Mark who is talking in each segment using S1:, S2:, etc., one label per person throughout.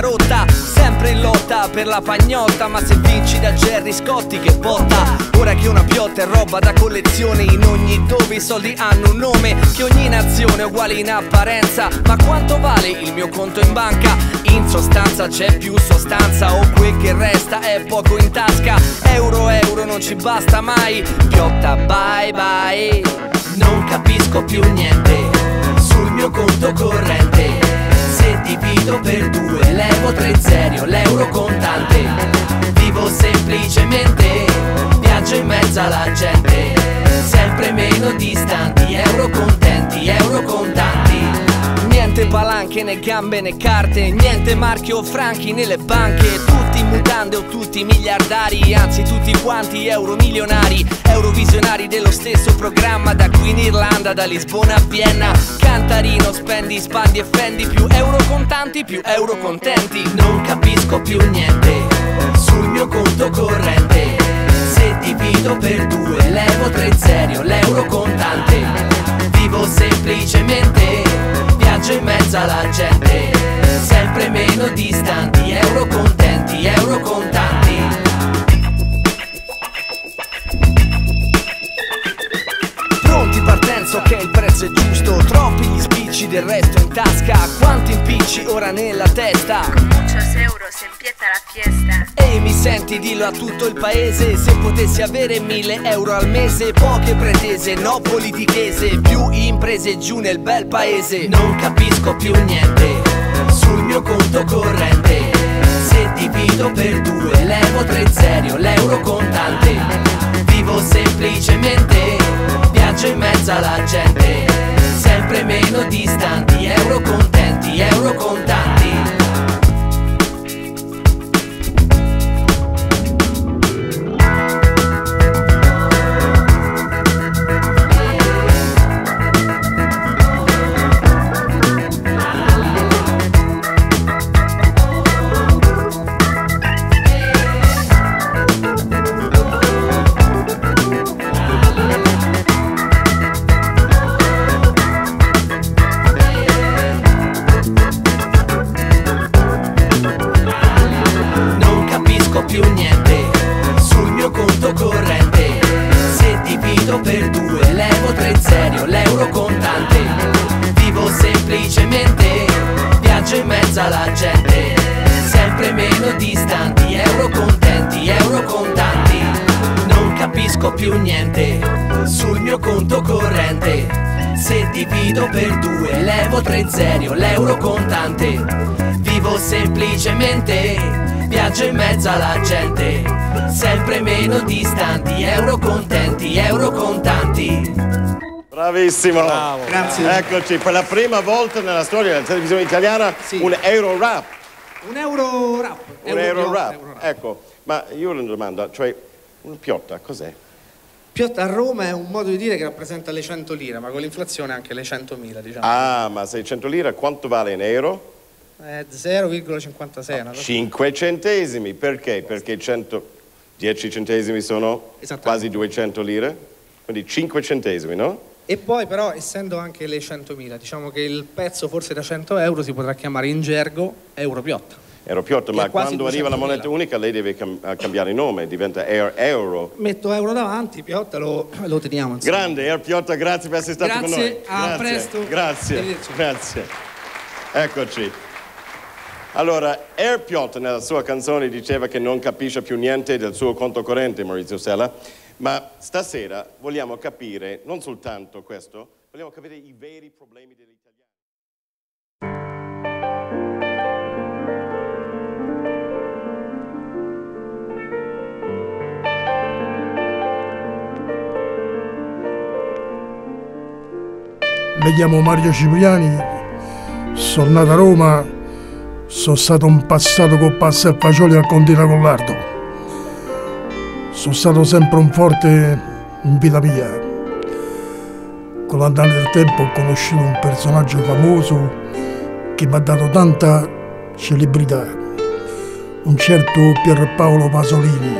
S1: bancarotta Sempre in lotta per la pagnotta Ma se vinci da Jerry Scotti che botta. Ora che una piotta è roba da collezione In ogni dove i soldi hanno un nome Che ogni nazione è uguale in apparenza. Ma quanto vale il mio conto in banca? In sostanza c'è più sostanza O quel che resta è poco in tasca. Euro euro non ci basta mai. Piotta bye bye. Non capisco più niente Sul mio conto corrente Se divido per due Levo tre zeri l'euro contante Vivo semplicemente Viaggio in mezzo alla gente Sempre meno distanti Euro contenti, euro contanti. Niente palanche né gambe né carte Niente marchi o franchi nelle banche Tutti in mutande o tutti miliardari Anzi tutti quanti euro milionari Eurovisionari dello stesso programma Da qui in Irlanda, da Lisbona a Vienna. Cantarino, spendi, spandi e fendi Più euro contanti, più euro contenti. Non capisco più niente Sul mio conto corrente. Se divido per due Levo tre zeri o l'euro contante. Vivo semplicemente Viaggio in mezzo alla gente. Sempre meno distanti Euro contenti, euro contanti Pronti partenza, ok il prezzo è giusto. Troppi gli spicci del resto in tasca. Quanti impicci ora nella testa?
S2: Con muchos euros empieza la fiesta.
S1: Ehi mi senti dillo a tutto il paese. Se potessi avere mille euro al mese Poche pretese, no politichese. Più imprese giù nel bel paese. Non capisco più niente Sul mio conto corrente divido per due Levo tre zeri l'euro contante mezzo alla gente. Sempre meno distanti, euro contenti, euro contanti. Non capisco più niente sul mio conto corrente. Se divido per due levo tre zeri l'euro contante. Vivo semplicemente, viaggio in mezzo alla gente. Sempre meno distanti, euro contenti, euro contanti
S3: Bravissimo.
S4: Grazie.
S3: Eccoci, per la prima volta nella storia della televisione italiana
S4: Sì.
S3: un euro rap.
S4: Un euro rap.
S3: Un euro
S4: piotta,
S3: rap.
S4: euro
S3: Ecco, ma io ho una domanda, cioè una piotta cos'è?
S4: Piotta a Roma è un modo di dire che rappresenta le 100 lire, ma con l'inflazione anche le 100.000, diciamo.
S3: Ah, ma 600 lire quanto vale in euro?
S4: È 0,56. una cosa-
S3: 5 centesimi, perché? Perché 100, 10 centesimi sono quasi 200 lire, quindi 5 centesimi, no?
S4: E poi però, essendo anche le 100.000, diciamo che il pezzo forse da 100 euro si potrà chiamare in gergo euro piotta.
S3: Euro piotto,
S4: Che
S3: ma quando arriva la
S4: 200.000.
S3: moneta unica lei deve cam- cambiare nome, diventa Air Euro.
S4: Metto euro davanti, piotta lo, lo teniamo. insomma.
S3: Grande, Air Piotta, grazie per essere stato con
S4: Grazie,
S3: noi.
S4: a presto.
S3: Grazie, grazie. Eccoci. Allora, Air Piotta nella sua canzone diceva che non capisce più niente del suo conto corrente, Maurizio Sella, ma stasera vogliamo capire non soltanto questo, vogliamo capire i veri problemi degli italiani.
S5: Mi chiamo Mario Cipriani, sono nato a Roma, sono stato un passato con pasta e fagioli al Contina Collardo. Sono stato sempre un forte in vita mia. Con l'andare del tempo ho conosciuto un personaggio famoso che mi ha dato tanta celebrità, un certo Pierpaolo Pasolini,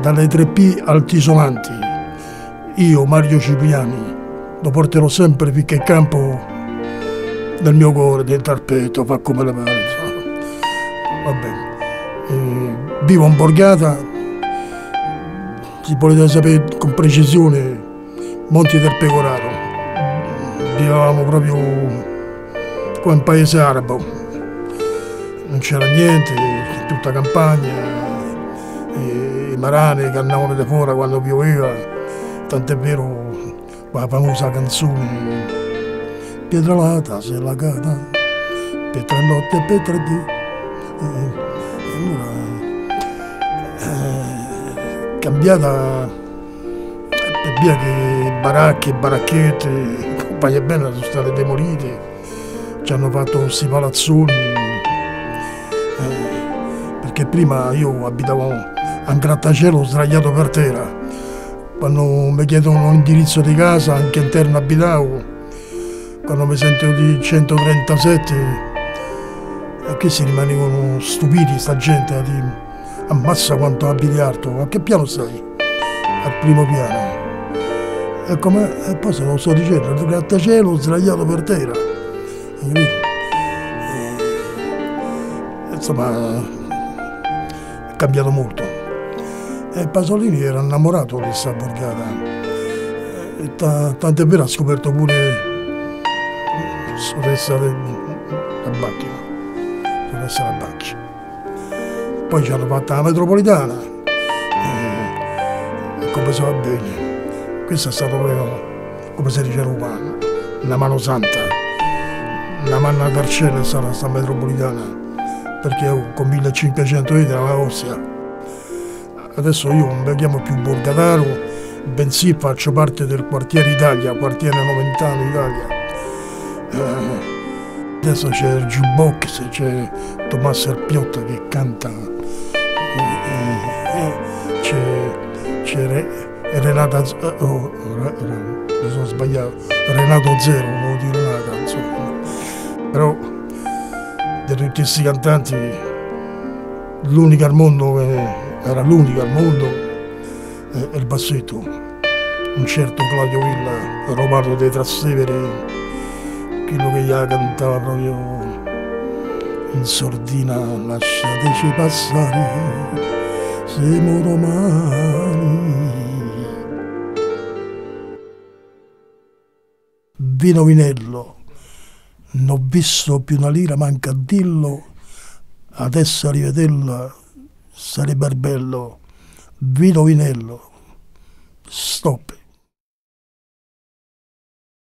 S5: dalle 3P altisonanti. Io, Mario Cipriani, lo porterò sempre finché campo nel mio cuore, dentro al petto, fa come le pare. Vabbè. Eh, vivo in borgata, si volete sapere con precisione, Monti del Pecoraro. Vivevamo proprio come un paese arabo, non c'era niente, tutta campagna, i marane che andavano di fuori quando pioveva, tant'è vero la famosa canzone Pietralata se la cata, Petra notte e Petra di. E, allora, cambiata per via che baracche, baracchette, compagnie belle sono state demolite, ci hanno fatto questi palazzoni, eh, perché prima io abitavo a un grattacielo sdraiato per terra, quando mi chiedono l'indirizzo di casa, anche interno abitavo, quando mi sento di 137 e che si rimanevano stupiti sta gente di ammazza quanto abiti alto. A che piano stai? al primo piano. E, come, e poi se non sto dicendo il grattacielo sdraiato per terra. E, insomma è cambiato molto. E Pasolini era innamorato di questa borgata. Tant'è vero ha scoperto pure soressa della macchina, soressa della macchina. Poi ci hanno fatto la metropolitana e, come si va bene. Questo è stato proprio, come si dice romano, una mano santa, una manna dal cielo è stata questa metropolitana, perché con 1500 litri la Ossia. Adesso io non mi chiamo più Borgataro, bensì faccio parte del quartiere Italia, quartiere Noventano Italia eh, adesso c'è il jukebox, c'è Tommaso Arpiotta che canta, eh, eh, c'è, c'è Re, Renata, oh, mi sono sbagliato, Renato Zero, volevo dire Renata, insomma. Però di tutti questi cantanti l'unica al mondo, era l'unica al mondo, è il bassetto, un certo Claudio Villa, Romano dei Trastevere, quello che gli cantava proprio in sordina lasciateci passare siamo domani vino vinello non ho visto più una lira manca a dillo adesso a rivederla sarebbe bello. Vino vinello stop